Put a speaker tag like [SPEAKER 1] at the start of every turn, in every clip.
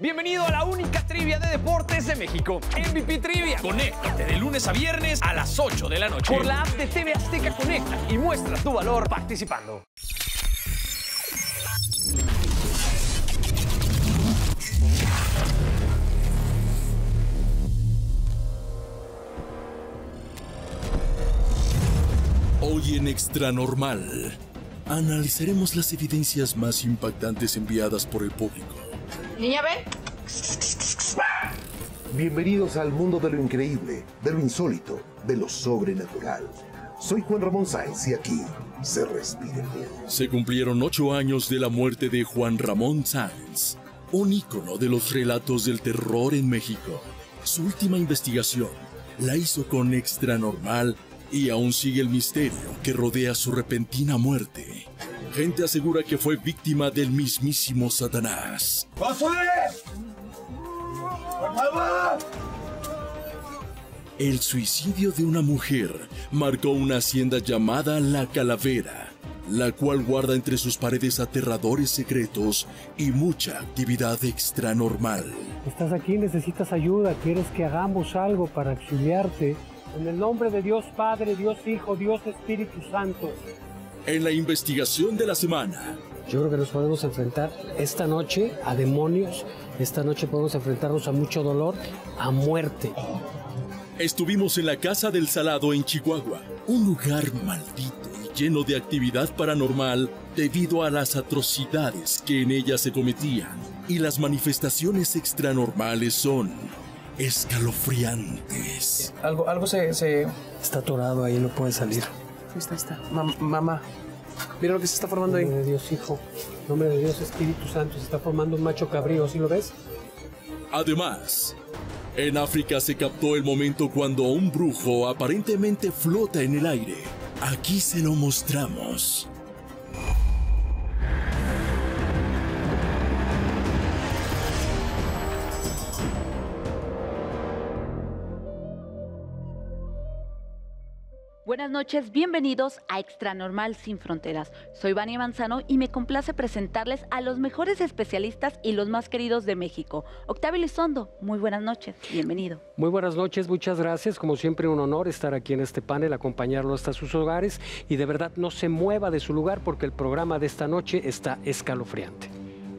[SPEAKER 1] Bienvenido a la única trivia de deportes de México, MVP Trivia.
[SPEAKER 2] Conéctate de lunes a viernes a las 8 de la noche.
[SPEAKER 1] Por la app de TV Azteca Conecta y muestra tu valor participando.
[SPEAKER 3] Hoy en Extra Normal, analizaremos las evidencias más impactantes enviadas por el público.
[SPEAKER 4] Niña, ven.
[SPEAKER 5] Bienvenidos al mundo de lo increíble, de lo insólito, de lo sobrenatural. Soy Juan Ramón Sáenz y aquí se respira bien.
[SPEAKER 3] Se cumplieron ocho años de la muerte de Juan Ramón Sáenz, un ícono de los relatos del terror en México. Su última investigación la hizo con Extra Normal y aún sigue el misterio que rodea su repentina muerte. Gente asegura que fue víctima del mismísimo Satanás. El suicidio de una mujer marcó una hacienda llamada La Calavera, la cual guarda entre sus paredes aterradores secretos y mucha actividad extranormal.
[SPEAKER 6] Estás aquí, necesitas ayuda, quieres que hagamos algo para auxiliarte. En el nombre de Dios Padre, Dios Hijo, Dios Espíritu Santo.
[SPEAKER 3] En la investigación de la semana,
[SPEAKER 6] Yo creo que nos podemos enfrentar esta noche a demonios, esta noche podemos enfrentarnos a mucho dolor, a muerte.
[SPEAKER 3] estuvimos en la Casa del Salado en Chihuahua, un lugar maldito y lleno de actividad paranormal debido a las atrocidades que en ella se cometían. Y las manifestaciones extranormales son escalofriantes.
[SPEAKER 7] Algo, algo se, se...
[SPEAKER 6] Está atorado ahí, no puede salir.
[SPEAKER 7] Ahí está, ahí está. Mam- mamá. Mira lo que se está formando ahí.
[SPEAKER 6] nombre de Dios Hijo, en nombre de Dios Espíritu Santo, se está formando un macho cabrío, ¿sí lo ves?
[SPEAKER 3] Además, en África se captó el momento cuando un brujo aparentemente flota en el aire. Aquí se lo mostramos.
[SPEAKER 8] Buenas noches, bienvenidos a Extra Normal Sin Fronteras. Soy Vania Manzano y me complace presentarles a los mejores especialistas y los más queridos de México. Octavio Lizondo, muy buenas noches, bienvenido.
[SPEAKER 6] Muy buenas noches, muchas gracias. Como siempre, un honor estar aquí en este panel, acompañarlo hasta sus hogares y de verdad no se mueva de su lugar porque el programa de esta noche está escalofriante.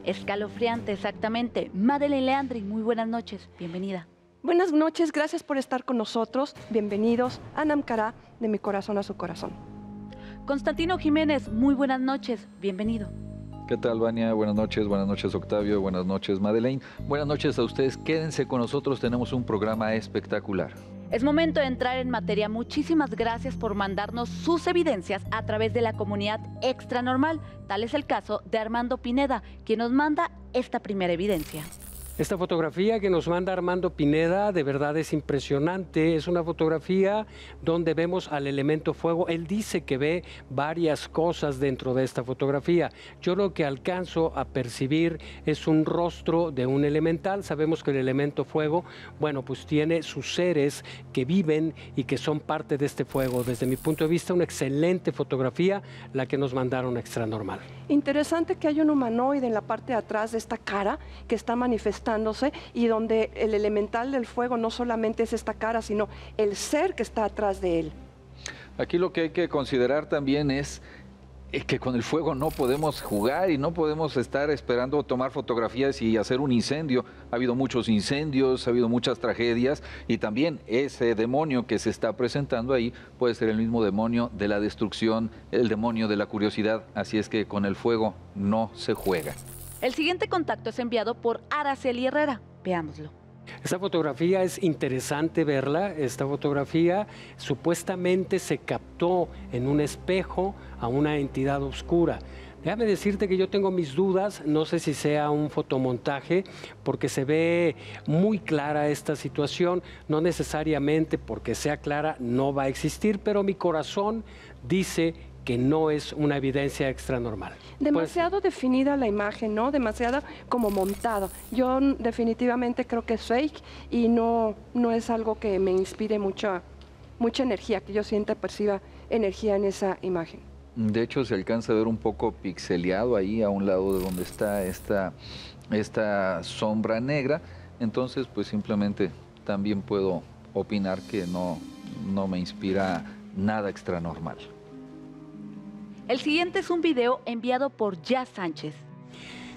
[SPEAKER 8] Escalofriante, exactamente. Madeleine Leandri, muy buenas noches, bienvenida.
[SPEAKER 4] Buenas noches, gracias por estar con nosotros. Bienvenidos a Namcará, de mi corazón a su corazón.
[SPEAKER 8] Constantino Jiménez, muy buenas noches, bienvenido.
[SPEAKER 9] ¿Qué tal, Vania? Buenas noches, buenas noches, Octavio, buenas noches, Madeleine. Buenas noches a ustedes. Quédense con nosotros, tenemos un programa espectacular.
[SPEAKER 8] Es momento de entrar en materia. Muchísimas gracias por mandarnos sus evidencias a través de la comunidad Extra Normal. Tal es el caso de Armando Pineda, quien nos manda esta primera evidencia.
[SPEAKER 6] Esta fotografía que nos manda Armando Pineda de verdad es impresionante. Es una fotografía donde vemos al elemento fuego. Él dice que ve varias cosas dentro de esta fotografía. Yo lo que alcanzo a percibir es un rostro de un elemental. Sabemos que el elemento fuego, bueno, pues tiene sus seres que viven y que son parte de este fuego. Desde mi punto de vista, una excelente fotografía la que nos mandaron extra normal.
[SPEAKER 4] Interesante que hay un humanoide en la parte de atrás de esta cara que está y donde el elemental del fuego no solamente es esta cara, sino el ser que está atrás de él.
[SPEAKER 9] Aquí lo que hay que considerar también es eh, que con el fuego no podemos jugar y no podemos estar esperando tomar fotografías y hacer un incendio. Ha habido muchos incendios, ha habido muchas tragedias y también ese demonio que se está presentando ahí puede ser el mismo demonio de la destrucción, el demonio de la curiosidad. Así es que con el fuego no se juega.
[SPEAKER 8] El siguiente contacto es enviado por Araceli Herrera. Veámoslo.
[SPEAKER 6] Esta fotografía es interesante verla. Esta fotografía supuestamente se captó en un espejo a una entidad oscura. Déjame decirte que yo tengo mis dudas, no sé si sea un fotomontaje, porque se ve muy clara esta situación, no necesariamente porque sea clara no va a existir, pero mi corazón dice que no es una evidencia extra normal.
[SPEAKER 4] Demasiado definida la imagen, ¿no? Demasiada como montada. Yo definitivamente creo que es fake y no, no es algo que me inspire mucha, mucha energía, que yo sienta, perciba energía en esa imagen.
[SPEAKER 9] De hecho, se alcanza a ver un poco pixeleado ahí a un lado de donde está esta esta sombra negra, entonces pues simplemente también puedo opinar que no, no me inspira nada extra normal.
[SPEAKER 8] El siguiente es un video enviado por Jazz Sánchez.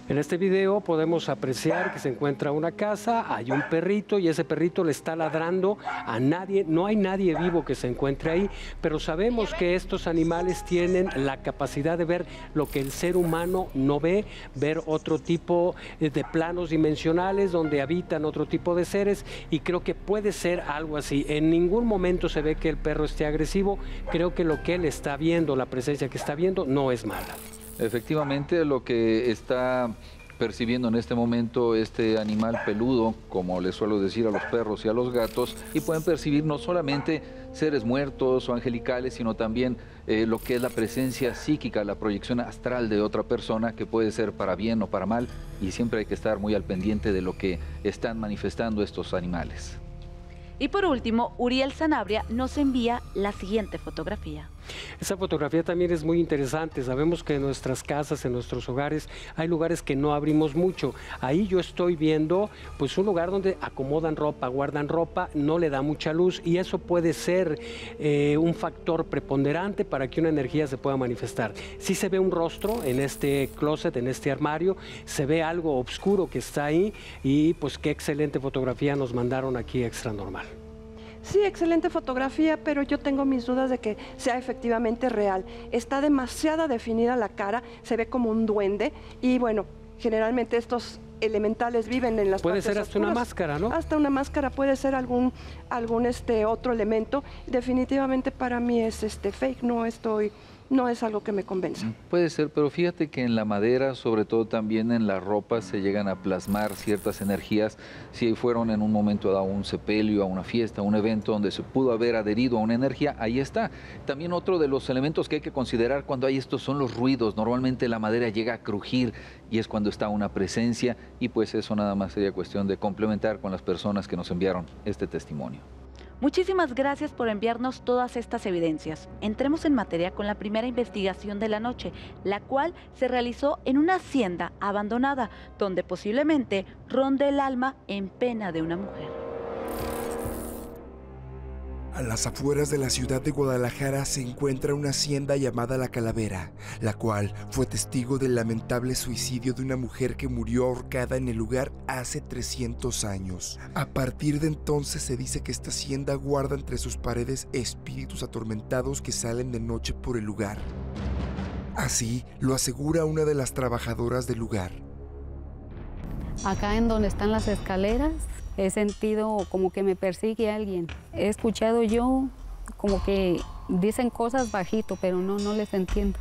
[SPEAKER 6] En este video podemos apreciar que se encuentra una casa, hay un perrito y ese perrito le está ladrando a nadie, no hay nadie vivo que se encuentre ahí, pero sabemos que estos animales tienen la capacidad de ver lo que el ser humano no ve, ver otro tipo de planos dimensionales donde habitan otro tipo de seres y creo que puede ser algo así. En ningún momento se ve que el perro esté agresivo, creo que lo que él está viendo, la presencia que está viendo, no es mala.
[SPEAKER 9] Efectivamente, lo que está percibiendo en este momento este animal peludo, como le suelo decir a los perros y a los gatos, y pueden percibir no solamente seres muertos o angelicales, sino también eh, lo que es la presencia psíquica, la proyección astral de otra persona, que puede ser para bien o para mal, y siempre hay que estar muy al pendiente de lo que están manifestando estos animales.
[SPEAKER 8] Y por último, Uriel Sanabria nos envía la siguiente fotografía.
[SPEAKER 6] Esa fotografía también es muy interesante. Sabemos que en nuestras casas, en nuestros hogares, hay lugares que no abrimos mucho. Ahí yo estoy viendo pues un lugar donde acomodan ropa, guardan ropa, no le da mucha luz y eso puede ser eh, un factor preponderante para que una energía se pueda manifestar. Si se ve un rostro en este closet, en este armario, se ve algo oscuro que está ahí y pues qué excelente fotografía nos mandaron aquí extra normal.
[SPEAKER 4] Sí, excelente fotografía, pero yo tengo mis dudas de que sea efectivamente real. Está demasiado definida la cara, se ve como un duende y bueno, generalmente estos elementales viven en las
[SPEAKER 6] puede ser hasta una máscara no
[SPEAKER 4] hasta una máscara puede ser algún algún este otro elemento. Definitivamente para mí es este fake no estoy no es algo que me convenza. Mm,
[SPEAKER 9] puede ser, pero fíjate que en la madera, sobre todo también en la ropa, se llegan a plasmar ciertas energías. Si fueron en un momento dado un sepelio, a una fiesta, a un evento donde se pudo haber adherido a una energía, ahí está. También otro de los elementos que hay que considerar cuando hay estos son los ruidos. Normalmente la madera llega a crujir y es cuando está una presencia y pues eso nada más sería cuestión de complementar con las personas que nos enviaron este testimonio.
[SPEAKER 8] Muchísimas gracias por enviarnos todas estas evidencias. Entremos en materia con la primera investigación de la noche, la cual se realizó en una hacienda abandonada, donde posiblemente ronde el alma en pena de una mujer.
[SPEAKER 10] A las afueras de la ciudad de Guadalajara se encuentra una hacienda llamada La Calavera, la cual fue testigo del lamentable suicidio de una mujer que murió ahorcada en el lugar hace 300 años. A partir de entonces se dice que esta hacienda guarda entre sus paredes espíritus atormentados que salen de noche por el lugar. Así lo asegura una de las trabajadoras del lugar.
[SPEAKER 11] Acá en donde están las escaleras he sentido como que me persigue alguien. He escuchado yo como que dicen cosas bajito, pero no, no les entiendo.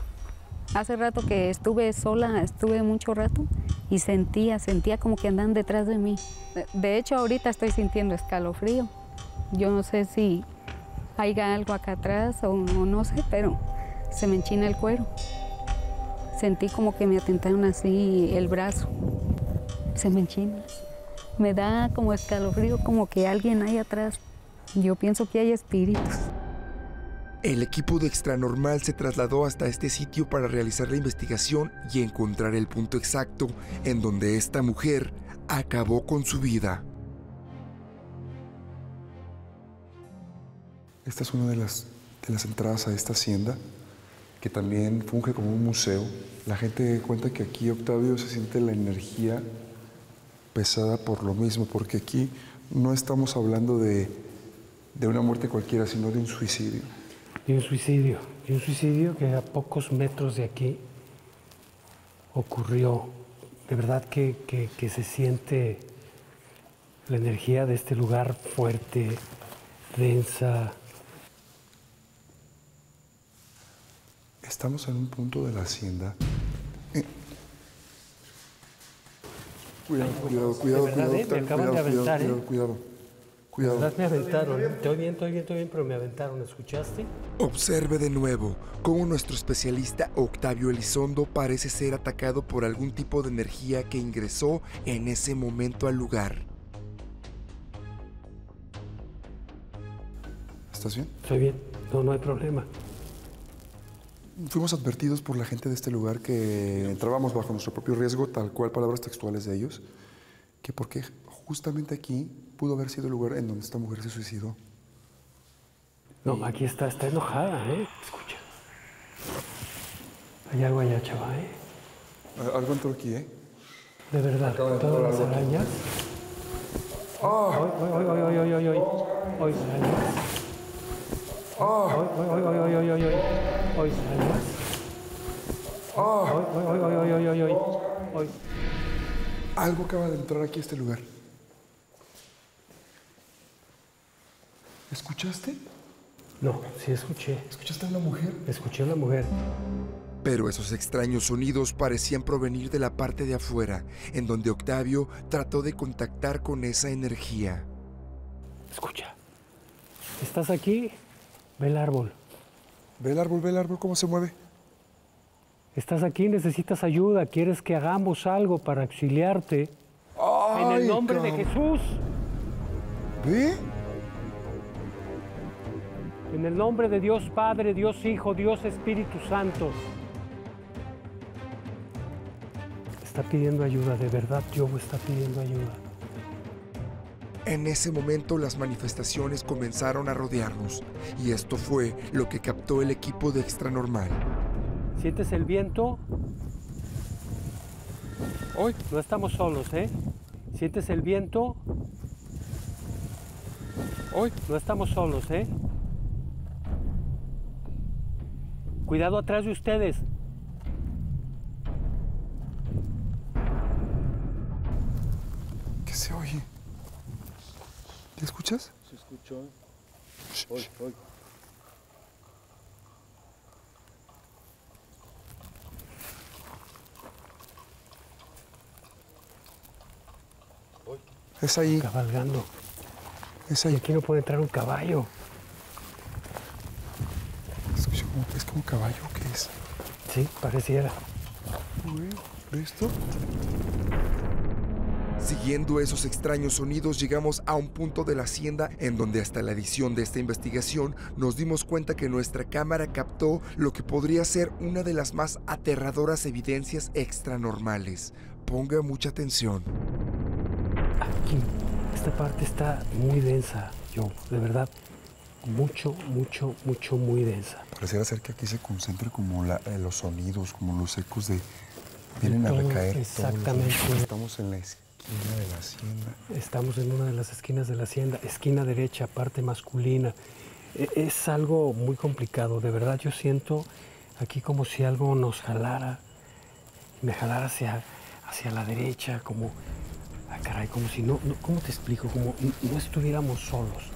[SPEAKER 11] Hace rato que estuve sola, estuve mucho rato y sentía, sentía como que andan detrás de mí. De hecho, ahorita estoy sintiendo escalofrío. Yo no sé si haya algo acá atrás o, o no sé, pero se me enchina el cuero. Sentí como que me atentaron así el brazo. Se me enchina me da como escalofrío, como que alguien hay atrás. Yo pienso que hay espíritus.
[SPEAKER 10] El equipo de Extranormal se trasladó hasta este sitio para realizar la investigación y encontrar el punto exacto en donde esta mujer acabó con su vida.
[SPEAKER 12] Esta es una de las, de las entradas a esta hacienda, que también funge como un museo. La gente cuenta que aquí, Octavio, se siente la energía pesada por lo mismo, porque aquí no estamos hablando de, una muerte cualquiera, sino de un suicidio.
[SPEAKER 6] De un suicidio, de un suicidio que a pocos metros de aquí ocurrió. De verdad que, que se siente la energía de este lugar fuerte, densa.
[SPEAKER 12] Estamos en un punto de la hacienda Cuidado, cuidado, cuidado, cuidado.
[SPEAKER 6] me acaban de aventar,
[SPEAKER 12] cuidado, ¿eh? Cuidado, cuidado.
[SPEAKER 6] ¿Verdad me aventaron? Estoy bien, estoy bien, estoy bien, pero me aventaron, ¿escuchaste?
[SPEAKER 10] Observe de nuevo cómo nuestro especialista Octavio Elizondo parece ser atacado por algún tipo de energía que ingresó en ese momento al lugar.
[SPEAKER 12] ¿Estás bien?
[SPEAKER 6] Estoy bien, no, no hay problema.
[SPEAKER 12] Fuimos advertidos por la gente de este lugar que entrábamos bajo nuestro propio riesgo, tal cual palabras textuales de ellos, que porque justamente aquí pudo haber sido el lugar en donde esta mujer se suicidó.
[SPEAKER 6] No, aquí está, está enojada, ¿eh? Escucha. Hay algo allá, chava, ¿eh?
[SPEAKER 12] Ah, Algo entró aquí, ¿eh?
[SPEAKER 6] De verdad, todas las arañas. Hoy, hoy, hoy, hoy, hoy, hoy. Hoy, arañas. Hoy, hoy, hoy, hoy, hoy, hoy, hoy, hoy. Hoy, arañas. Hoy, hoy, hoy, hoy, hoy, hoy, hoy, hoy. Hoy.
[SPEAKER 12] Algo acaba de entrar aquí a este lugar. ¿Escuchaste?
[SPEAKER 6] No, sí escuché.
[SPEAKER 12] ¿Escuchaste a una mujer?
[SPEAKER 6] Escuché a una mujer.
[SPEAKER 10] Pero esos extraños sonidos parecían provenir de la parte de afuera, en donde Octavio trató de contactar con esa energía.
[SPEAKER 6] Escucha. ¿Estás aquí? Ve el árbol.
[SPEAKER 12] Ve el árbol, ve el árbol, cómo se mueve.
[SPEAKER 6] Estás aquí, necesitas ayuda, quieres que hagamos algo para auxiliarte. en el nombre de. Jesús.
[SPEAKER 12] ¿Ve?
[SPEAKER 6] En el nombre de Dios Padre, Dios Hijo, Dios Espíritu Santo. Está pidiendo ayuda, de verdad, Joe está pidiendo ayuda.
[SPEAKER 10] En ese momento las manifestaciones comenzaron a rodearnos, y esto fue lo que captó el equipo de Extra Normal.
[SPEAKER 6] ¿Sientes el viento?
[SPEAKER 12] Hoy.
[SPEAKER 6] No estamos solos, ¿eh? ¿Sientes el viento?
[SPEAKER 12] Hoy.
[SPEAKER 6] No estamos solos, ¿eh? Cuidado atrás de ustedes.
[SPEAKER 12] ¿Qué se oye? ¿Qué escuchas?
[SPEAKER 13] Se escuchó. Hoy, hoy.
[SPEAKER 12] Es ahí.
[SPEAKER 6] Cabalgando.
[SPEAKER 12] Es
[SPEAKER 6] Y
[SPEAKER 12] ahí.
[SPEAKER 6] aquí no puede entrar un caballo.
[SPEAKER 12] Escucha como- Es como caballo, ¿qué es?
[SPEAKER 6] Sí, pareciera.
[SPEAKER 12] ¿Ves esto?
[SPEAKER 10] Siguiendo esos extraños sonidos llegamos a un punto de la hacienda en donde hasta la edición de esta investigación nos dimos cuenta que nuestra cámara captó lo que podría ser una de las más aterradoras evidencias extranormales. Ponga mucha atención.
[SPEAKER 6] Aquí, esta parte está muy densa, Joe, de verdad. Mucho, mucho, mucho, muy densa.
[SPEAKER 12] Pareciera ser que aquí se concentra como la- eh, los sonidos, como los ecos de... Vienen a
[SPEAKER 6] todo,
[SPEAKER 12] recaer. todos los
[SPEAKER 6] exactamente.
[SPEAKER 12] Estamos en la esquina de la hacienda.
[SPEAKER 6] Estamos en una de las esquinas de la hacienda, esquina derecha, parte masculina. E- Es algo muy complicado, de verdad yo siento aquí como si algo nos jalara, me jalara hacia, hacia la derecha, como, ah, caray, como si no, no- ¿cómo te explico? Como no estuviéramos solos.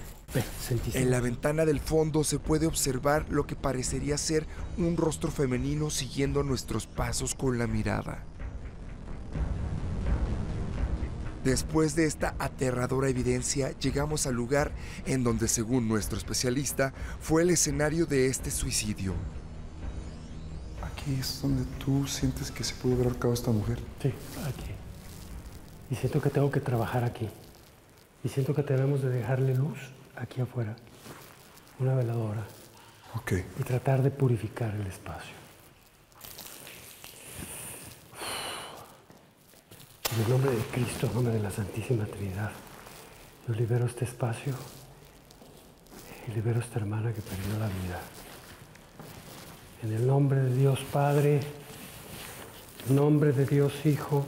[SPEAKER 10] En la ventana del fondo se puede observar lo que parecería ser un rostro femenino siguiendo nuestros pasos con la mirada. Después de esta aterradora evidencia, llegamos al lugar en donde, según nuestro especialista, fue el escenario de este suicidio.
[SPEAKER 12] Aquí es donde tú sientes que se pudo haber ahorcado esta mujer.
[SPEAKER 6] Sí, aquí. Y siento que tengo que trabajar aquí. Y siento que tenemos de dejarle luz aquí afuera, una veladora.
[SPEAKER 12] Ok.
[SPEAKER 6] y tratar de purificar el espacio. En el nombre de Cristo, en nombre de la Santísima Trinidad, yo libero este espacio y libero esta hermana que perdió la vida. En el nombre de Dios Padre, nombre de Dios Hijo,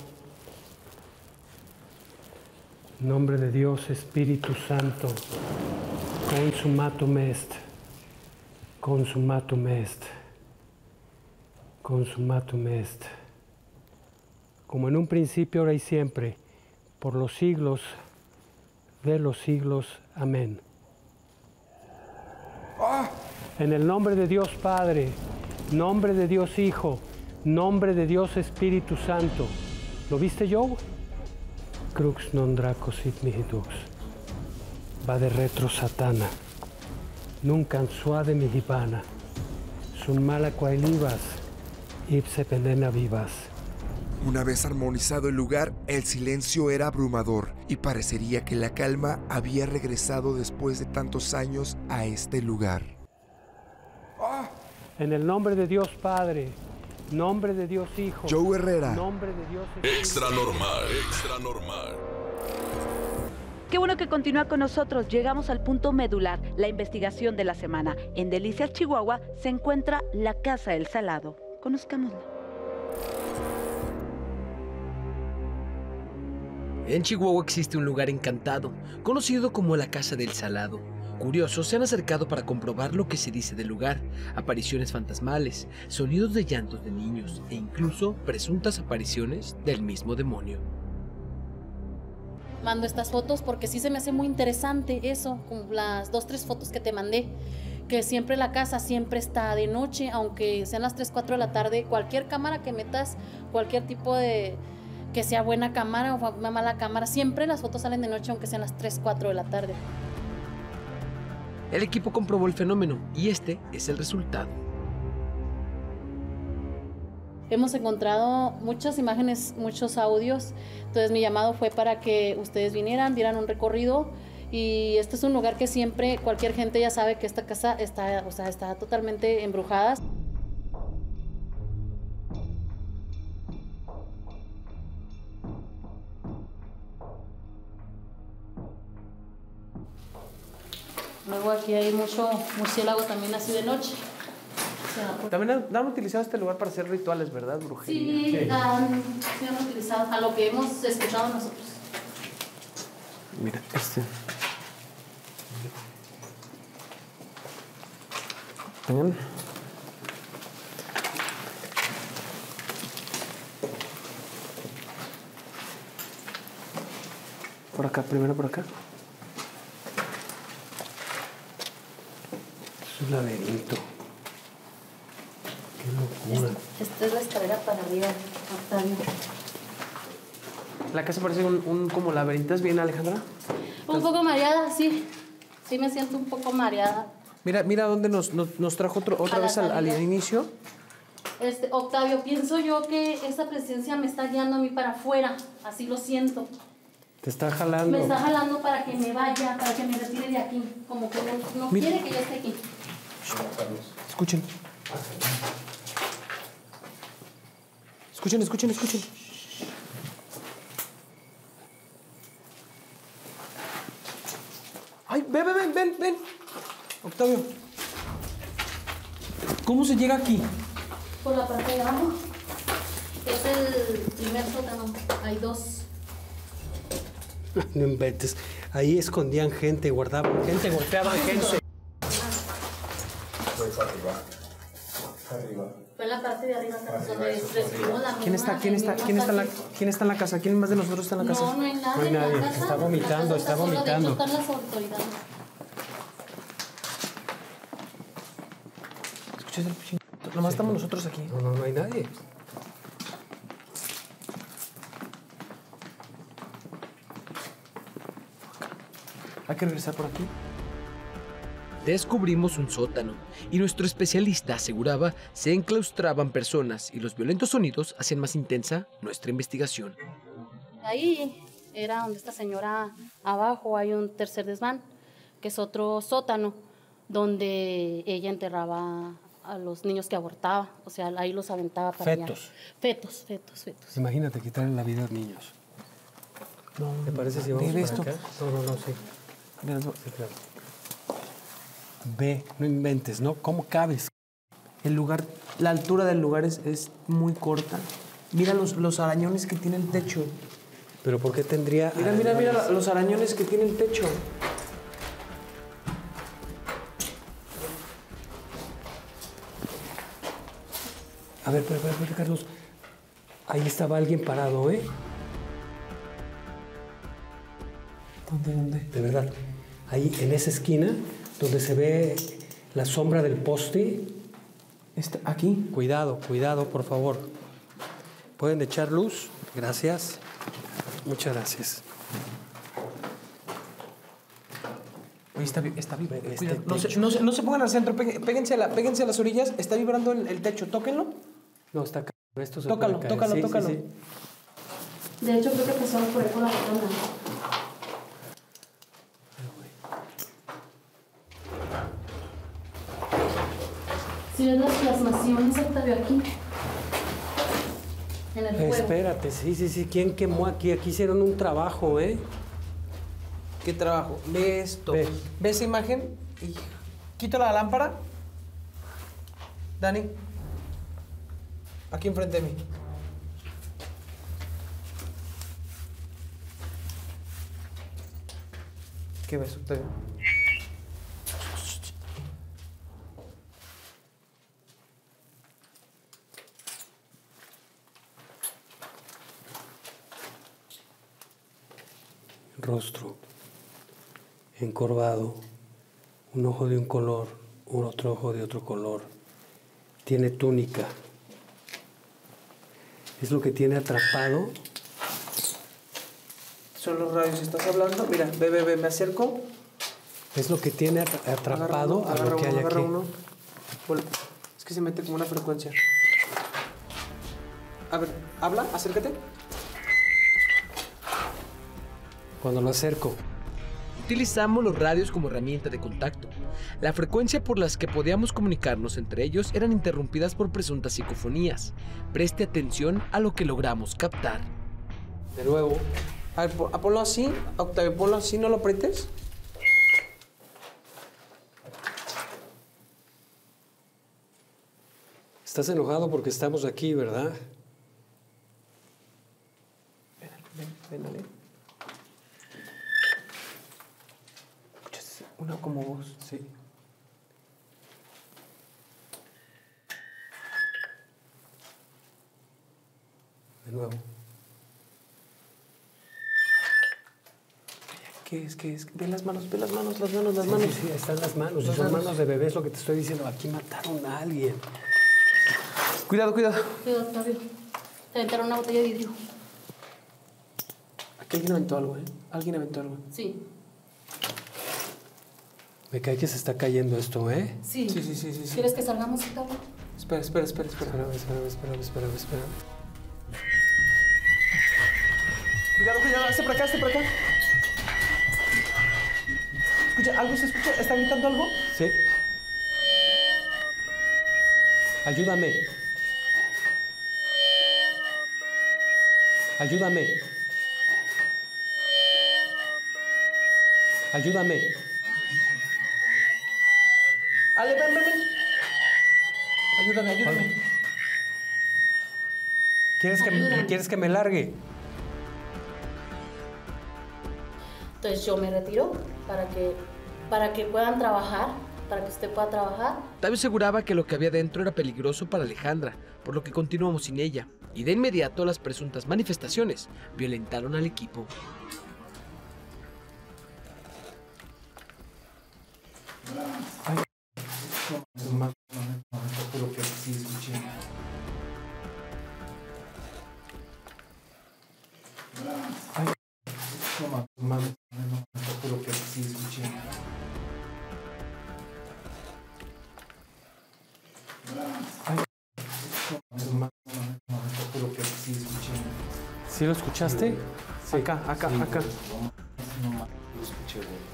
[SPEAKER 6] nombre de Dios Espíritu Santo, consumatum est. Consumatum est. Consumatum est. Como en un principio, ahora y siempre, por los siglos de los siglos. Amén. En el nombre de Dios Padre, nombre de Dios Hijo, nombre de Dios Espíritu Santo. ¿Lo viste, Joe? Crux non dracosit mihidux. Va de retro satana. Nunca suade mi divana. Sun mala quaelivas, ipse vivas.
[SPEAKER 10] Una vez armonizado el lugar, el silencio era abrumador y parecería que la calma había regresado después de tantos años a este lugar.
[SPEAKER 6] En el nombre de Dios Padre, nombre de Dios Hijo.
[SPEAKER 10] Joe Herrera.
[SPEAKER 6] Nombre de Dios
[SPEAKER 3] Extra normal, extra normal.
[SPEAKER 8] Qué bueno que continúa con nosotros. Llegamos al punto medular, la investigación de la semana. En Delicias, Chihuahua, se encuentra la Casa del Salado. Conozcámosla.
[SPEAKER 14] En Chihuahua existe un lugar encantado, conocido como la Casa del Salado. Curiosos se han acercado para comprobar lo que se dice del lugar, apariciones fantasmales, sonidos de llantos de niños e incluso presuntas apariciones del mismo demonio.
[SPEAKER 15] Mando estas fotos porque sí se me hace muy interesante eso, como las dos, tres fotos que te mandé, que siempre la casa siempre está de noche, aunque sean las 3, 4 de la tarde, cualquier cámara que metas, cualquier tipo de, que sea buena cámara o una mala cámara, siempre las fotos salen de noche aunque sean las 3, 4 de la tarde.
[SPEAKER 14] El equipo comprobó el fenómeno y este es el resultado.
[SPEAKER 15] Hemos encontrado muchas imágenes, muchos audios, entonces mi llamado fue para que ustedes vinieran, dieran un recorrido y este es un lugar que siempre cualquier gente ya sabe que esta casa está, o sea, está totalmente embrujada. Luego aquí hay mucho murciélago también así de noche.
[SPEAKER 7] También han, han utilizado este lugar para hacer rituales, ¿verdad? Brujería.
[SPEAKER 15] Sí, han, sí han utilizado a lo que hemos escuchado nosotros.
[SPEAKER 7] Mira, este. Tengan. Por acá, primero por acá. Un laberinto. Qué locura.
[SPEAKER 15] Esta es la escalera para arriba, Octavio.
[SPEAKER 7] La casa parece un, un como laberinto, ¿es bien, Alejandra?
[SPEAKER 15] Un poco mareada, sí. Sí me siento un poco mareada.
[SPEAKER 7] Mira, mira dónde nos, nos, nos trajo otro, otra vez al, al inicio.
[SPEAKER 15] Este, Octavio, pienso yo que esa presencia me está guiando a mí para afuera. Así lo siento.
[SPEAKER 7] Te está jalando.
[SPEAKER 15] Me está jalando para que me vaya, para que me retire de aquí. Como que no, no
[SPEAKER 7] Mira.
[SPEAKER 15] quiere que yo esté aquí.
[SPEAKER 7] Escuchen. Escuchen, escuchen, escuchen. Ay, ven, ven, ven, ven, ven. Octavio. ¿Cómo se llega aquí?
[SPEAKER 15] Por la parte de abajo. Es el primer sótano. Hay dos.
[SPEAKER 6] No inventes. Ahí escondían gente, guardaban gente, golpeaban gente.
[SPEAKER 15] Fue en la parte de arriba donde recibimos la
[SPEAKER 7] ¿Quién está, quién
[SPEAKER 15] el
[SPEAKER 7] está, quién está en la, quién está en la casa? ¿Quién más de nosotros está en la casa?
[SPEAKER 15] No, no hay nadie.
[SPEAKER 7] No hay
[SPEAKER 15] en la
[SPEAKER 7] nadie.
[SPEAKER 15] casa.
[SPEAKER 7] Está vomitando,
[SPEAKER 15] casa
[SPEAKER 7] está
[SPEAKER 15] sola, de hecho,
[SPEAKER 7] vomitando.
[SPEAKER 15] están las autoridades.
[SPEAKER 7] Escucha ese ching- Nomás estamos nosotros aquí.
[SPEAKER 6] No, no, no hay nadie.
[SPEAKER 7] Hay que regresar por aquí.
[SPEAKER 14] Descubrimos un sótano y nuestro especialista aseguraba se enclaustraban personas y los violentos sonidos hacían más intensa nuestra investigación.
[SPEAKER 15] Ahí era donde esta señora abajo hay un tercer desván, que es otro sótano, donde ella enterraba a los niños que abortaba, o sea, ahí los aventaba para allá.
[SPEAKER 6] Fetos.
[SPEAKER 15] Fetos, fetos, fetos.
[SPEAKER 6] Imagínate quitarle la vida a niños.
[SPEAKER 7] No,
[SPEAKER 6] ¿Te parece si vamos para
[SPEAKER 7] esto.
[SPEAKER 6] acá? No, no, no, sí.
[SPEAKER 7] Mira, no.
[SPEAKER 6] Sí, claro. Ve, no inventes, ¿no? ¿Cómo cabes?
[SPEAKER 7] El lugar, la altura del lugar es, es muy corta. Mira los, los arañones que tiene el techo.
[SPEAKER 6] ¿Pero por qué tendría...?
[SPEAKER 7] Mira, mira, mira los arañones que tiene el techo.
[SPEAKER 6] A ver, pero, pero, Carlos, ahí estaba alguien parado, ¿eh?
[SPEAKER 7] ¿Dónde, dónde?
[SPEAKER 6] De verdad. Ahí, en esa esquina, donde se ve la sombra del poste.
[SPEAKER 7] Está aquí.
[SPEAKER 6] Cuidado, cuidado, por favor. ¿Pueden echar luz? Gracias. Muchas gracias.
[SPEAKER 7] Oye, está, está vivo.
[SPEAKER 6] Este
[SPEAKER 7] no, se,
[SPEAKER 6] techo.
[SPEAKER 7] no, se, no se pongan al centro, péguense a, la- péguense a las orillas. Está vibrando el, el techo, tóquenlo.
[SPEAKER 6] No, está acá. Esto se
[SPEAKER 7] Tócalo,
[SPEAKER 6] puede caer.
[SPEAKER 7] tócalo,
[SPEAKER 6] Sí,
[SPEAKER 7] tócalo.
[SPEAKER 6] sí.
[SPEAKER 15] De hecho, creo que pasó por ahí por la ventana. Si ves las plasmaciones, Octavio, aquí. En el fuego.
[SPEAKER 6] Espérate, sí, sí, sí. ¿Quién quemó aquí? Aquí hicieron un trabajo, ¿eh?
[SPEAKER 7] ¿Qué trabajo? Ve esto. Ve, esa imagen? Y quita la lámpara. Dani. Aquí enfrente de mí. ¿Qué ves, Octavio?
[SPEAKER 6] Rostro encorvado, un ojo de un color, un otro ojo de otro color. Tiene túnica. Es lo que tiene atrapado.
[SPEAKER 7] Son los rayos, ¿estás hablando? Mira, ve, ve, ve, me acerco.
[SPEAKER 6] Es lo que tiene atra- atrapado
[SPEAKER 7] Agarra uno,
[SPEAKER 6] a lo que
[SPEAKER 7] agarra
[SPEAKER 6] hay
[SPEAKER 7] uno,
[SPEAKER 6] aquí.
[SPEAKER 7] uno. Es que se mete como una frecuencia. A ver, habla, acércate.
[SPEAKER 6] Cuando lo acerco,
[SPEAKER 14] Utilizamos los radios como herramienta de contacto. La frecuencia por las que podíamos comunicarnos entre ellos eran interrumpidas por presuntas psicofonías. Preste atención a lo que logramos captar.
[SPEAKER 7] De nuevo. A ver, po- ponlo así. Octavio, ponlo así, no lo aprietes.
[SPEAKER 6] estás enojado porque estamos aquí, ¿verdad?
[SPEAKER 7] Ven, ven, Ale. ¿Escuchaste una como voz?
[SPEAKER 6] Sí. De nuevo.
[SPEAKER 7] ¿Qué es? ¿Qué es? Ve las manos, ve las manos, las manos, las
[SPEAKER 6] Sí,
[SPEAKER 7] manos.
[SPEAKER 6] sí, sí, están las manos.
[SPEAKER 7] Las
[SPEAKER 6] son
[SPEAKER 7] manos.
[SPEAKER 6] manos de bebés, lo que te estoy diciendo. Aquí mataron a alguien.
[SPEAKER 7] Cuidado, cuidado.
[SPEAKER 15] Cuidado, Octavio. Te aventaron una botella de vidrio.
[SPEAKER 7] Aquí alguien aventó algo, ¿eh? Alguien aventó algo.
[SPEAKER 15] Sí.
[SPEAKER 6] Me cae que se está cayendo esto, ¿eh?
[SPEAKER 15] Sí.
[SPEAKER 7] Sí, sí, sí, sí. sí.
[SPEAKER 15] ¿Quieres que salgamos, Octavio?
[SPEAKER 7] Espera, espera, espera, espera.
[SPEAKER 6] Espérame, espérame, espérame, espérame, espérame.
[SPEAKER 7] Cuidado, cuidado, hazte para acá, hazte para acá. Escucha, ¿algo se escucha? ¿Está gritando algo?
[SPEAKER 6] Sí. Ayúdame. Ayúdame. Ayúdame.
[SPEAKER 7] Ale, ven, ven, ven. Ayúdame, ayúdame.
[SPEAKER 6] ¿Quieres que, me, ¿Quieres que me largue?
[SPEAKER 15] Entonces yo me retiro para que, para que puedan trabajar, para que usted pueda trabajar.
[SPEAKER 14] Octavio aseguraba que lo que había dentro era peligroso para Alejandra, por lo que continuamos sin ella. Y de inmediato las presuntas manifestaciones violentaron al equipo.
[SPEAKER 6] Escuchaste? Sí.
[SPEAKER 7] Acá, acá, acá.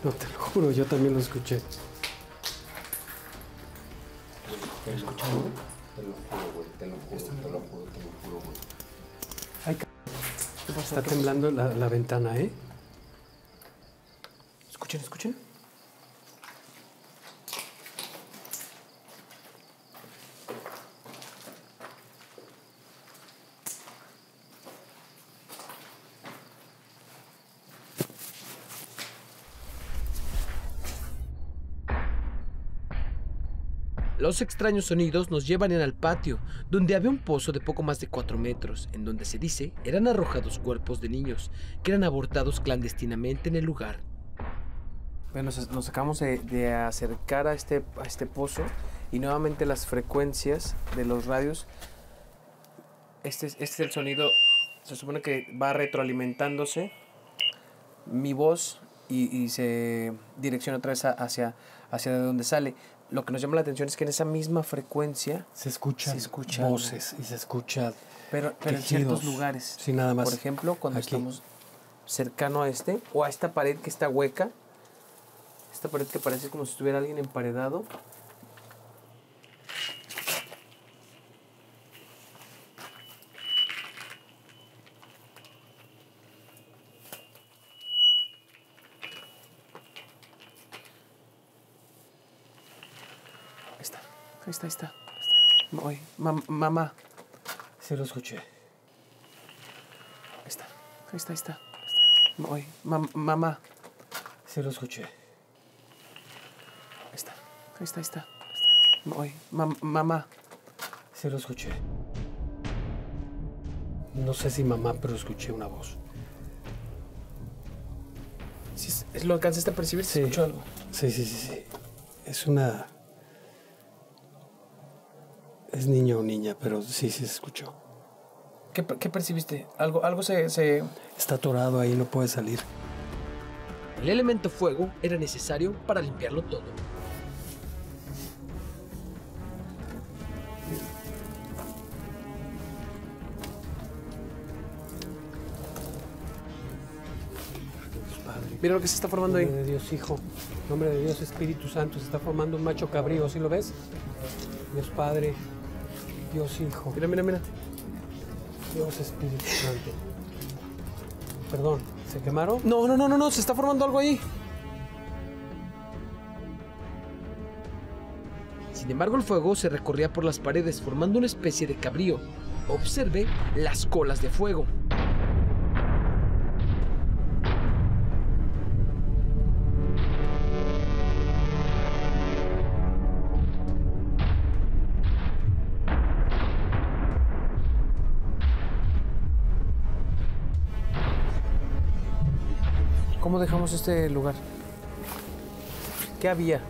[SPEAKER 6] No, te lo juro, yo también lo escuché.
[SPEAKER 16] ¿Lo escucharon? Te lo juro, güey. Te lo juro, te lo juro, te lo juro, güey.
[SPEAKER 6] Ay, c- Está temblando la, la ventana, ¿eh?
[SPEAKER 7] Escuchen, escuchen.
[SPEAKER 14] Los extraños sonidos nos llevan en al patio, donde había un pozo de poco más de 4 metros, en donde se dice eran arrojados cuerpos de niños que eran abortados clandestinamente en el lugar.
[SPEAKER 7] Bueno, nos, acabamos de, de acercar a este, a este pozo y nuevamente las frecuencias de los radios. Este, es- este es el sonido, se supone que va retroalimentándose mi voz y, y se direcciona otra vez hacia, hacia de donde sale. Lo que nos llama la atención es que en esa misma frecuencia
[SPEAKER 6] Se escuchan
[SPEAKER 7] se escuchan
[SPEAKER 6] voces y se escucha
[SPEAKER 7] pero, pero en ciertos lugares.
[SPEAKER 6] Sí, nada más.
[SPEAKER 7] Por ejemplo, cuando
[SPEAKER 6] Aquí.
[SPEAKER 7] estamos cercano a este o a esta pared que está hueca, esta pared que parece como si estuviera alguien emparedado. Ahí está, ahí está. Oye, mam- mamá. Sí lo escuché. Ahí está, ahí está, ahí está. Oye, mam- mamá. Sí lo escuché. Ahí está, ahí está, ahí está. Oye, mam- mamá.
[SPEAKER 6] Sí lo escuché. No sé si mamá, pero escuché una voz.
[SPEAKER 7] ¿Lo alcanzaste a percibir? ¿Se
[SPEAKER 6] Sí.
[SPEAKER 7] escuchó algo?
[SPEAKER 6] Sí, sí, sí, sí. Es una... Es niño o niña, pero sí, sí se escuchó.
[SPEAKER 7] ¿Qué, per- qué percibiste? Algo, algo se, se...
[SPEAKER 6] Está atorado ahí, no puede salir.
[SPEAKER 14] El elemento fuego era necesario para limpiarlo todo.
[SPEAKER 7] Mira lo que se está formando ahí.
[SPEAKER 6] Nombre de Dios Hijo, nombre de Dios Espíritu Santo, se está formando un macho cabrío, ¿sí lo ves? Dios Padre, Dios Hijo.
[SPEAKER 7] Mira, mira, mira.
[SPEAKER 6] Dios Espíritu Santo. Perdón, ¿se quemaron?
[SPEAKER 7] No, no, no, no, no, se está formando algo ahí.
[SPEAKER 14] Sin embargo, el fuego se recorría por las paredes formando una especie de cabrío. Observe las colas de fuego.
[SPEAKER 7] ¿Cómo dejamos este lugar? ¿Qué había?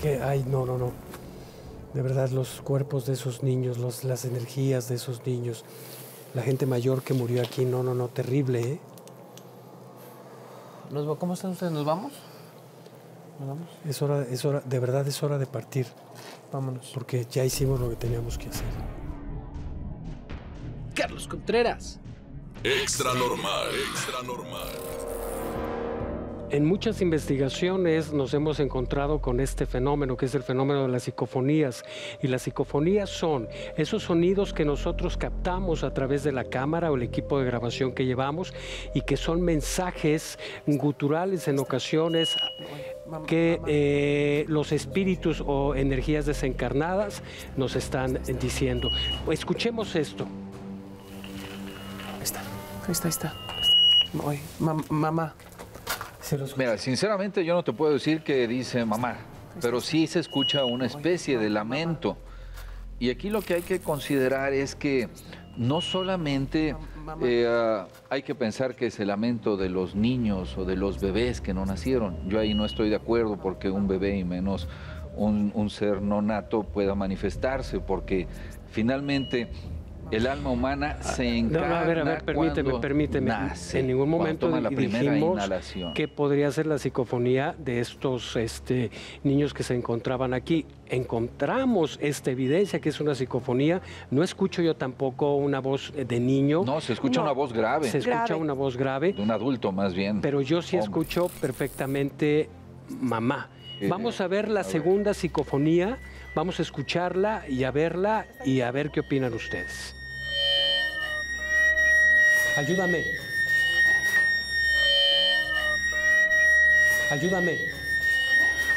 [SPEAKER 6] Que, ay, no, no, no. De verdad, los cuerpos de esos niños, los, las energías de esos niños, la gente mayor que murió aquí, no, no, no, terrible, ¿eh?
[SPEAKER 7] Nos va- ¿Cómo están ustedes? ¿Nos vamos? ¿Nos vamos?
[SPEAKER 6] Es hora, es hora, de verdad es hora de partir.
[SPEAKER 7] Vámonos.
[SPEAKER 6] Porque ya hicimos lo que teníamos que hacer.
[SPEAKER 14] Carlos Contreras.
[SPEAKER 3] Extra normal, extra normal.
[SPEAKER 6] En muchas investigaciones nos hemos encontrado con este fenómeno, que es el fenómeno de las psicofonías. Y las psicofonías son esos sonidos que nosotros captamos a través de la cámara o el equipo de grabación que llevamos y que son mensajes guturales en ocasiones que eh, los espíritus o energías desencarnadas nos están diciendo. Escuchemos esto.
[SPEAKER 7] Ahí está, ahí está, ahí está. Mamá.
[SPEAKER 9] Mira, sinceramente yo no te puedo decir que dice mamá, pero sí se escucha una especie de lamento. Y aquí lo que hay que considerar es que no solamente eh, ah, hay que pensar que es el lamento de los niños o de los bebés que no nacieron. Yo ahí no estoy de acuerdo porque un bebé y menos un, un ser no nato pueda manifestarse, porque finalmente el alma humana se
[SPEAKER 6] No,
[SPEAKER 9] encarna
[SPEAKER 6] no, a ver, a ver, permíteme, permíteme.
[SPEAKER 9] nace,
[SPEAKER 6] en ningún momento
[SPEAKER 9] la
[SPEAKER 6] dijimos
[SPEAKER 9] inhalación.
[SPEAKER 6] que podría ser la psicofonía de estos este, niños que se encontraban aquí. Encontramos esta evidencia que es una psicofonía. No escucho yo tampoco una voz de niño.
[SPEAKER 9] No, se escucha una voz grave.
[SPEAKER 6] Se escucha
[SPEAKER 9] Grave.
[SPEAKER 6] una voz grave.
[SPEAKER 9] De un adulto más bien.
[SPEAKER 6] Pero yo sí
[SPEAKER 9] Hombre.
[SPEAKER 6] escucho perfectamente mamá.
[SPEAKER 9] Eh,
[SPEAKER 6] Vamos a ver la
[SPEAKER 9] a ver.
[SPEAKER 6] segunda psicofonía, vamos a escucharla y a verla y a ver qué opinan ustedes. Ayúdame. Ayúdame.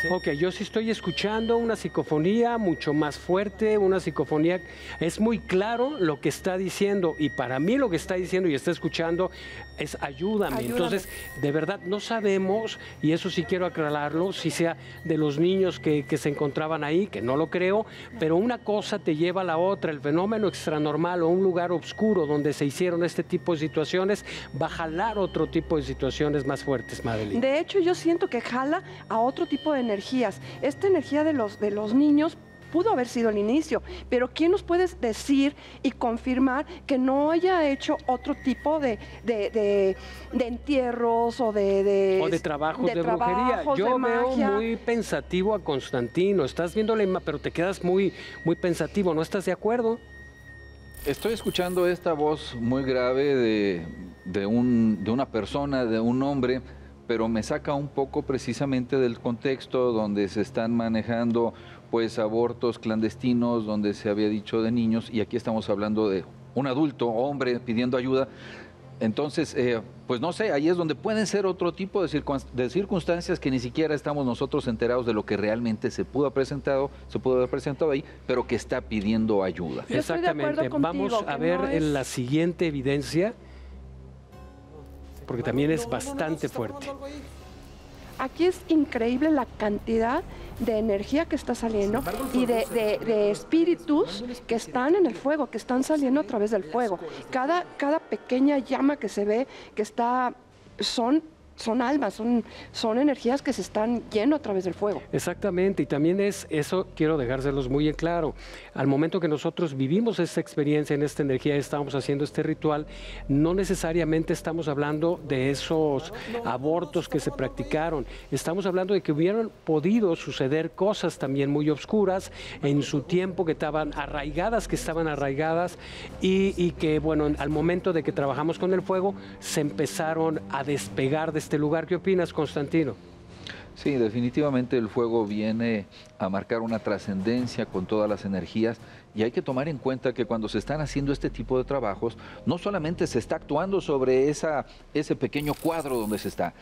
[SPEAKER 6] Ok, yo sí estoy escuchando una psicofonía mucho más fuerte, una psicofonía, es muy claro lo que está diciendo y para mí lo que está diciendo y está escuchando es ayúdame.
[SPEAKER 4] Ayúdame.
[SPEAKER 6] Entonces, de verdad, no sabemos, y eso sí quiero aclararlo, si sea de los niños que, que se encontraban ahí, que no lo creo, pero una cosa te lleva a la otra, el fenómeno extranormal o un lugar oscuro donde se hicieron este tipo de situaciones va a jalar otro tipo de situaciones más fuertes, Madeline.
[SPEAKER 4] De hecho, yo siento que jala a otro tipo de energías. Esta energía de los, de los niños pudo haber sido el inicio, pero ¿quién nos puede decir y confirmar que no haya hecho otro tipo de, de- de- de entierros o de, de-
[SPEAKER 6] o de trabajos de, brujería.
[SPEAKER 4] trabajos,
[SPEAKER 6] Yo
[SPEAKER 4] de
[SPEAKER 6] veo
[SPEAKER 4] magia?
[SPEAKER 6] muy pensativo a Constantino. Estás viendo la imagen, pero te quedas muy, muy pensativo. ¿No estás de acuerdo?
[SPEAKER 9] Estoy escuchando esta voz muy grave de, de un, de una persona, de un hombre, pero me saca un poco precisamente del contexto donde se están manejando pues abortos clandestinos, donde se había dicho de niños, y aquí estamos hablando de un adulto, hombre, pidiendo ayuda. Entonces, eh, pues no sé, ahí es donde pueden ser otro tipo de, de, circunstancias que ni siquiera estamos nosotros enterados de lo que realmente se pudo haber presentado, se pudo haber presentado ahí, pero que está pidiendo ayuda.
[SPEAKER 6] Exactamente. Vamos a ver en la siguiente evidencia, porque también es bastante fuerte.
[SPEAKER 4] Aquí es increíble la cantidad de energía que está saliendo y de, espíritus que están en el fuego, que están saliendo a través del fuego. Cada, cada pequeña llama que se ve, que está, son son almas, son, son energías que se están yendo a través del fuego.
[SPEAKER 6] Exactamente, y también es eso, quiero dejárselos muy en claro. Al momento que nosotros vivimos esta experiencia en esta energía, estamos haciendo este ritual, no necesariamente estamos hablando de esos abortos que se practicaron, estamos hablando de que hubieran podido suceder cosas también muy oscuras en su tiempo que estaban arraigadas, que estaban arraigadas y, y que, bueno, al momento de que trabajamos con el fuego, se empezaron a despegar de este lugar. ¿Qué opinas, Constantino?
[SPEAKER 9] Sí, definitivamente el fuego viene a marcar una trascendencia con todas las energías y hay que tomar en cuenta que cuando se están haciendo este tipo de trabajos, no solamente se está actuando sobre esa, ese pequeño cuadro donde se está,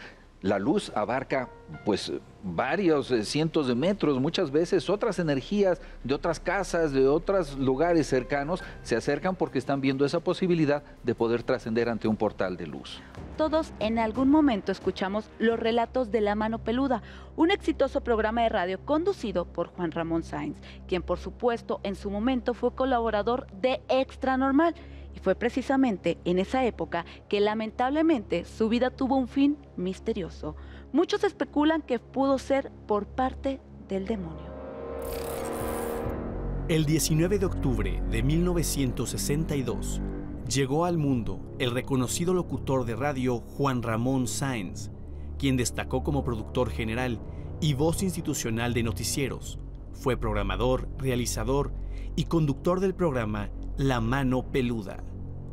[SPEAKER 9] la luz abarca pues varios eh, cientos de metros, muchas veces otras energías de otras casas, de otros lugares cercanos se acercan porque están viendo esa posibilidad de poder trascender ante un portal de luz.
[SPEAKER 8] Todos en algún momento escuchamos los relatos de La Mano Peluda, un exitoso programa de radio conducido por Juan Ramón Sainz, quien por supuesto en su momento fue colaborador de Extra Normal y fue precisamente en esa época que lamentablemente su vida tuvo un fin misterioso. Muchos especulan que pudo ser por parte del demonio.
[SPEAKER 17] El 19 de octubre de 1962 llegó al mundo el reconocido locutor de radio Juan Ramón Sáenz, quien destacó como productor general y voz institucional de noticieros. Fue programador, realizador y conductor del programa La Mano Peluda,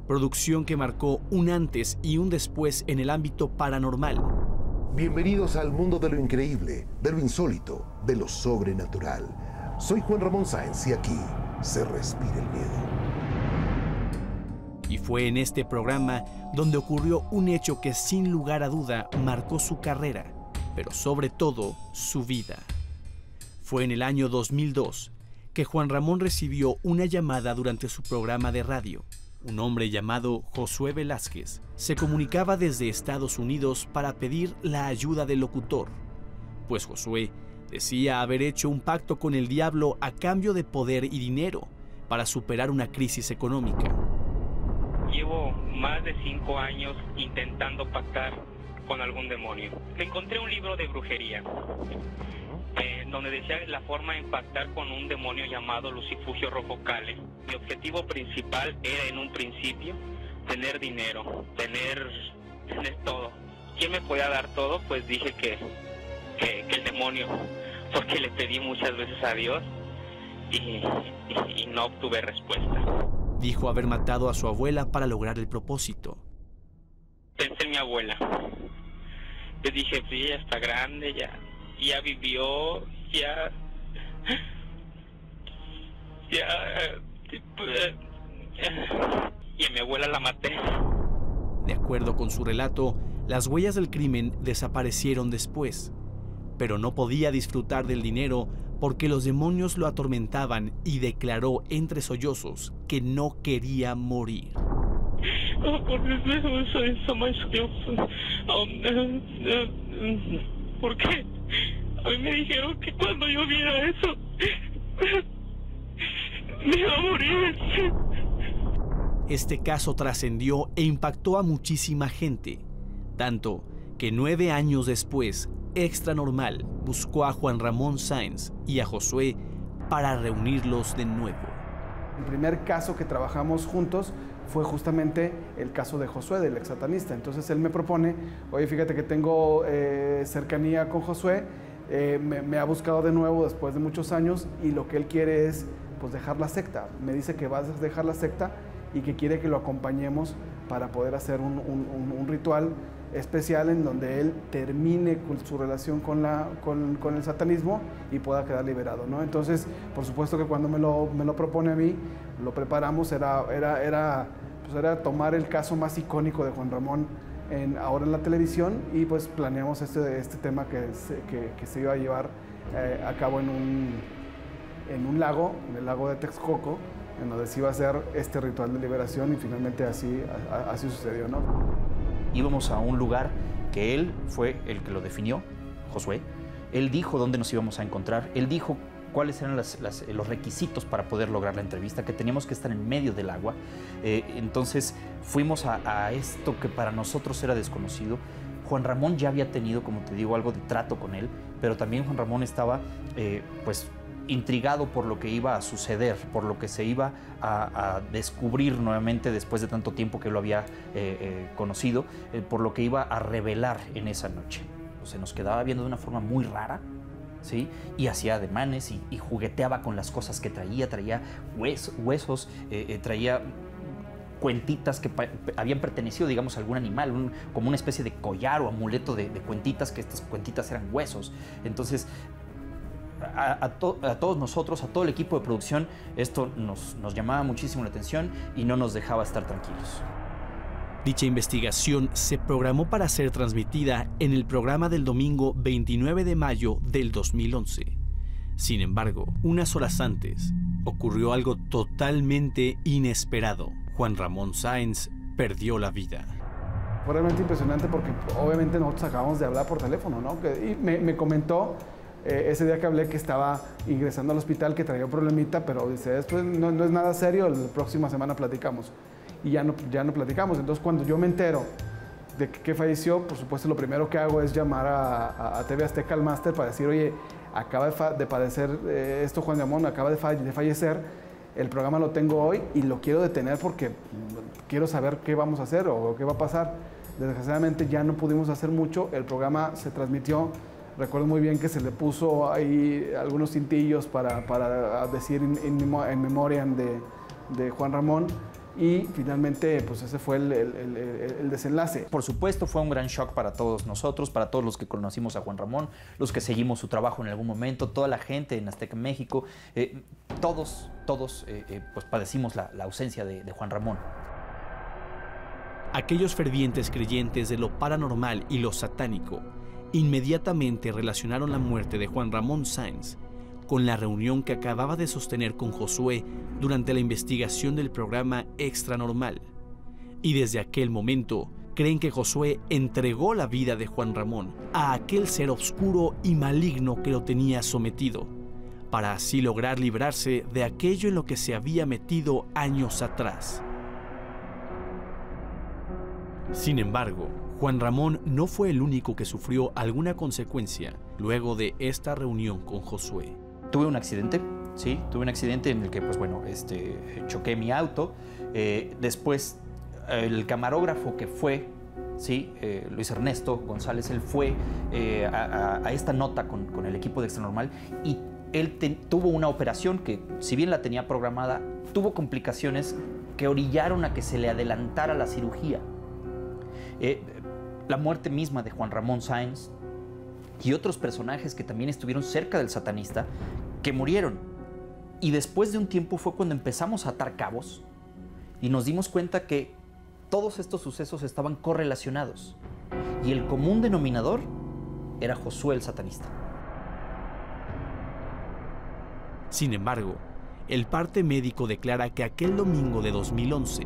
[SPEAKER 17] producción que marcó un antes y un después en el ámbito paranormal.
[SPEAKER 5] Bienvenidos al mundo de lo increíble, de lo insólito, de lo sobrenatural. Soy Juan Ramón Sáenz y aquí se respira el miedo.
[SPEAKER 17] Y fue en este programa donde ocurrió un hecho que sin lugar a duda marcó su carrera, pero sobre todo su vida. Fue en el año 2002 que Juan Ramón recibió una llamada durante su programa de radio. Un hombre llamado Josué Velázquez se comunicaba desde Estados Unidos para pedir la ayuda del locutor, pues Josué decía haber hecho un pacto con el diablo a cambio de poder y dinero para superar una crisis económica.
[SPEAKER 18] Llevo más de cinco años intentando pactar con algún demonio. Encontré un libro de brujería eh, donde decía la forma de impactar con un demonio llamado Lucifugio Rofocale. Mi objetivo principal era en un principio tener dinero, tener, tener todo. ¿Quién me podía dar todo? Pues dije que, que, el demonio, porque le pedí muchas veces a Dios y, y no obtuve respuesta.
[SPEAKER 17] Dijo haber matado a su abuela para lograr el propósito.
[SPEAKER 18] Pensé en mi abuela. Le dije, sí, ya está grande, ya ya vivió, ya, ya, y a mi abuela la maté.
[SPEAKER 17] De acuerdo con su relato, las huellas del crimen desaparecieron después, pero no podía disfrutar del dinero porque los demonios lo atormentaban y declaró entre sollozos que no quería morir.
[SPEAKER 18] ¿Por qué? A mí me dijeron que cuando yo viera eso, me iba a morir.
[SPEAKER 17] Este caso trascendió e impactó a muchísima gente, tanto que nueve años después, Extra Normal buscó a Juan Ramón Sáenz y a Josué para reunirlos de nuevo.
[SPEAKER 19] El primer caso que trabajamos juntos fue justamente el caso de Josué, del ex satanista. Entonces él me propone, oye, fíjate que tengo eh, cercanía con Josué, eh, me, ha buscado de nuevo después de muchos años y lo que él quiere es pues dejar la secta. Me dice que vas a dejar la secta y que quiere que lo acompañemos para poder hacer un, ritual especial en donde él termine su relación con, la, con, el satanismo y pueda quedar liberado. ¿no? Entonces, por supuesto que cuando me lo, me lo propone a mí, lo preparamos, era, era, era pues era tomar el caso más icónico de Juan Ramón en, ahora en la televisión y pues planeamos este, este tema que se, que, que se iba a llevar eh, a cabo en un, en un lago, en el lago de Texcoco, en donde se iba a hacer este ritual de liberación y finalmente así, a- así sucedió, ¿no?
[SPEAKER 20] Íbamos a un lugar que él fue el que lo definió, Josué. Él dijo dónde nos íbamos a encontrar. Él dijo cuáles eran las- los requisitos para poder lograr la entrevista, que teníamos que estar en medio del agua. Eh, entonces fuimos a, esto que para nosotros era desconocido. Juan Ramón ya había tenido, como te digo, algo de trato con él, pero también Juan Ramón estaba, eh, pues, intrigado por lo que iba a suceder, por lo que se iba a, descubrir nuevamente después de tanto tiempo que lo había eh, eh, conocido, eh, por lo que iba a revelar en esa noche. Se nos quedaba viendo de una forma muy rara, Y hacía ademanes y, jugueteaba con las cosas que traía, traía hues- huesos, eh, eh, traía cuentitas que habían pertenecido, digamos, a algún animal, como una especie de collar o amuleto de, cuentitas, que estas cuentitas eran huesos. Entonces, a, a todos nosotros, a todo el equipo de producción, esto nos, nos llamaba muchísimo la atención y no nos dejaba estar tranquilos.
[SPEAKER 17] Dicha investigación se programó para ser transmitida en el programa del domingo 29 de mayo del 2011. Sin embargo, unas horas antes, ocurrió algo totalmente inesperado. Juan Ramón Sáenz perdió la vida.
[SPEAKER 19] Fue realmente impresionante porque obviamente nosotros acabamos de hablar por teléfono, ¿no? Y me, me comentó eh, ese día que hablé que estaba ingresando al hospital, que traía un problemita, pero dice, esto no, no es nada serio, la próxima semana platicamos. Y ya no, ya no platicamos. Entonces cuando yo me entero de que, falleció, por supuesto lo primero que hago es llamar a, a- a TV Azteca al máster para decir, oye, acaba de, padecer eh, esto Juan Ramón, acaba de, de fallecer, el programa lo tengo hoy y lo quiero detener porque quiero saber qué vamos a hacer o qué va a pasar. Desgraciadamente ya no pudimos hacer mucho, el programa se transmitió, recuerdo muy bien que se le puso ahí algunos cintillos para, para decir en, en memo- en memoria de Juan Ramón y finalmente pues ese fue el, el- el- el- el desenlace.
[SPEAKER 20] Por supuesto, fue un gran shock para todos nosotros, para todos los que conocimos a Juan Ramón, los que seguimos su trabajo en algún momento, toda la gente en Azteca México, eh, todos, todos eh, eh, pues padecimos la, la ausencia de, de Juan Ramón.
[SPEAKER 17] Aquellos fervientes creyentes de lo paranormal y lo satánico inmediatamente relacionaron la muerte de Juan Ramón Sáenz con la reunión que acababa de sostener con Josué durante la investigación del programa Extra Normal. Y desde aquel momento creen que Josué entregó la vida de Juan Ramón a aquel ser oscuro y maligno que lo tenía sometido, para así lograr librarse de aquello en lo que se había metido años atrás. Sin embargo, Juan Ramón no fue el único que sufrió alguna consecuencia luego de esta reunión con Josué.
[SPEAKER 20] Tuve un accidente, sí, tuve un accidente en el que, pues bueno, este, choqué mi auto. Eh, después, el camarógrafo que fue, sí, eh, Luis Ernesto González, él fue eh, a, a- esta nota con, el equipo de Extra Normal y él tuvo una operación que, si bien la tenía programada, tuvo complicaciones que orillaron a que se le adelantara la cirugía. Eh, la muerte misma de Juan Ramón Sáenz y otros personajes que también estuvieron cerca del satanista que murieron. Y después de un tiempo fue cuando empezamos a atar cabos y nos dimos cuenta que todos estos sucesos estaban correlacionados. Y el común denominador era Josué el satanista.
[SPEAKER 17] Sin embargo, el parte médico declara que aquel domingo de 2011,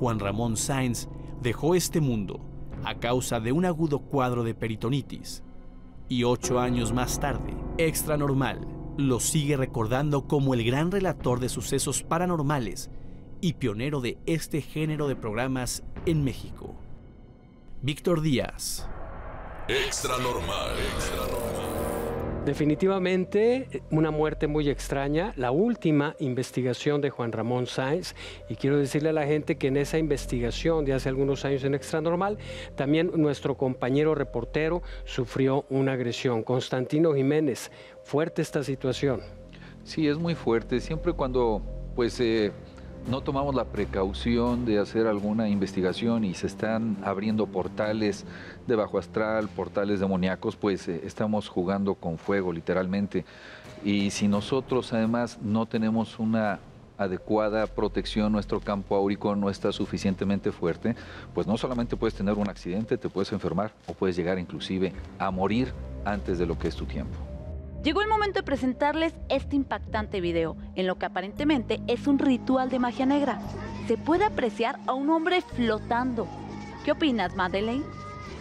[SPEAKER 17] Juan Ramón Sáenz dejó este mundo a causa de un agudo cuadro de peritonitis. Y ocho años más tarde, Extra Normal lo sigue recordando como el gran relator de sucesos paranormales y pionero de este género de programas en México. Víctor Díaz.
[SPEAKER 3] Extra normal. Extra normal.
[SPEAKER 6] Definitivamente una muerte muy extraña, la última investigación de Juan Ramón Sáenz y quiero decirle a la gente que en esa investigación de hace algunos años en Extra Normal, también nuestro compañero reportero sufrió una agresión. Constantino Jiménez, fuerte esta situación.
[SPEAKER 9] Sí, es muy fuerte. Siempre cuando pues eh, no tomamos la precaución de hacer alguna investigación y se están abriendo portales de bajo astral, portales demoníacos, pues eh, estamos jugando con fuego literalmente. Y si nosotros además no tenemos una adecuada protección, nuestro campo áurico no está suficientemente fuerte, pues no solamente puedes tener un accidente, te puedes enfermar o puedes llegar inclusive a morir antes de lo que es tu tiempo.
[SPEAKER 8] Llegó el momento de presentarles este impactante video, en lo que aparentemente es un ritual de magia negra. Se puede apreciar a un hombre flotando. ¿Qué opinas, Madeleine?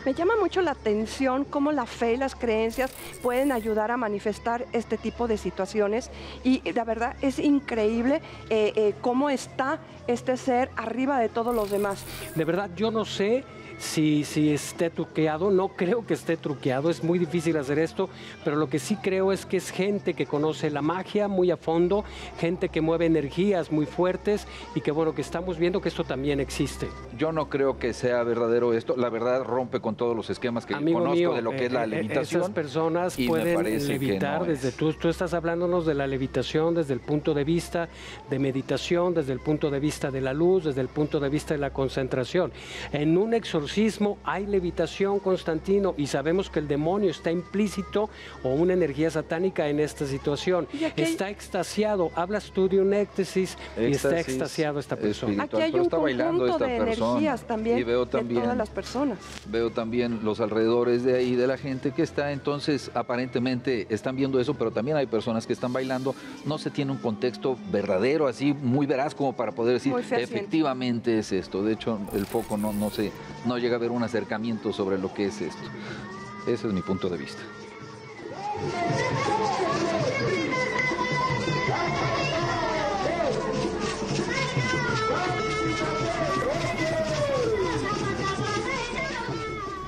[SPEAKER 4] Me llama mucho la atención cómo la fe y las creencias pueden ayudar a manifestar este tipo de situaciones y la verdad es increíble eh, eh, cómo está este ser arriba de todos los demás.
[SPEAKER 6] De verdad, yo no sé si, si esté truqueado. No creo que esté truqueado, es muy difícil hacer esto, pero lo que sí creo es que es gente que conoce la magia muy a fondo, gente que mueve energías muy fuertes y que bueno, que estamos viendo que esto también existe.
[SPEAKER 9] Yo no creo que sea verdadero esto, la verdad rompe con todos los esquemas que conozco de lo que es la
[SPEAKER 6] eh, eh,
[SPEAKER 9] levitación.
[SPEAKER 6] Esas personas pueden levitar desde tú, tú estás hablándonos de la levitación desde el punto de vista de meditación, desde el punto de vista de la luz, desde el punto de vista de la concentración. En un exorcismo hay levitación, Constantino, y sabemos que el demonio está implícito o una energía satánica en esta situación. Está extasiado, hablas tú de un éxtasis y está extasiado esta persona.
[SPEAKER 4] Aquí hay un conjunto de energías también,
[SPEAKER 9] y veo también
[SPEAKER 4] de todas las personas.
[SPEAKER 9] Veo también los alrededores de ahí de la gente que está, entonces aparentemente están viendo eso, pero también hay personas que están bailando. No se tiene un contexto verdadero, así muy veraz como para poder decir efectivamente es esto. De hecho, el foco no, no, se, no llega a haber un acercamiento sobre lo que es esto. Ese es mi punto de vista.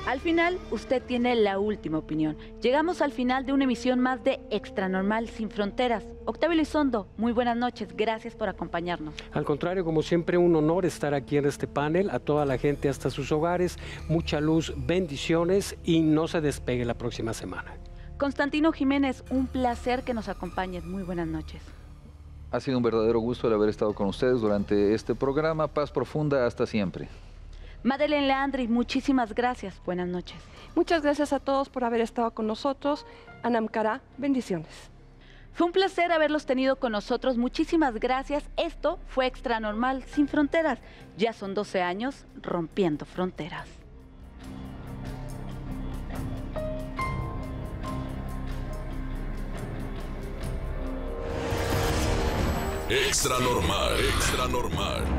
[SPEAKER 8] Al final, usted tiene la última opinión. Llegamos al final de una emisión más de Extra Normal Sin Fronteras. Octavio Elizondo, muy buenas noches. Gracias por acompañarnos.
[SPEAKER 6] Al contrario, como siempre, un honor estar aquí en este panel. A toda la gente hasta sus hogares. Mucha luz, bendiciones y no se despegue la próxima semana.
[SPEAKER 8] Constantino Jiménez, un placer que nos acompañes. Muy buenas noches.
[SPEAKER 9] Ha sido un verdadero gusto el haber estado con ustedes durante este programa. Paz profunda hasta siempre.
[SPEAKER 8] Madeleine Leandri, muchísimas gracias. Buenas noches.
[SPEAKER 4] Muchas gracias a todos por haber estado con nosotros. Anamcara, bendiciones.
[SPEAKER 8] Fue un placer haberlos tenido con nosotros. Muchísimas gracias. Esto fue Extra Normal Sin Fronteras. Ya son 12 años rompiendo fronteras.
[SPEAKER 3] Extra normal, extra normal.